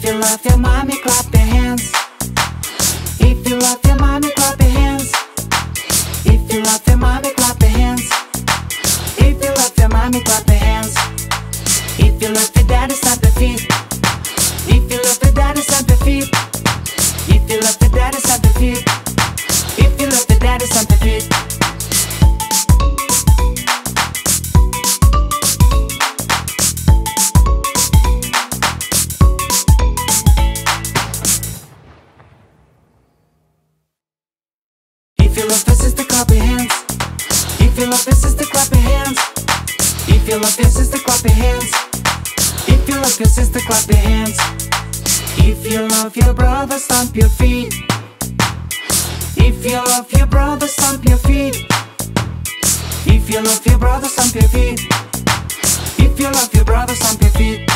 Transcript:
If you love your mommy, clap your hands. If you love your mommy, clap your hands. If you love your mommy, clap your hands. If you love your mommy, clap your hands. If you love your daddy, stamp your feet. If you love your daddy, stamp your feet. If you love your daddy, stamp your feet. If you love your daddy, stamp your feet. You love your sister, clap your hands. If you love your sister, clap your hands. If you love your sister, clap your hands. If you love your sister, clap your hands. If you love your brother, stomp your feet. If you love your brother, stomp your feet. If you love your brother, stomp your feet. If you love your brother, stomp your feet.